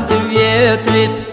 do vjetrit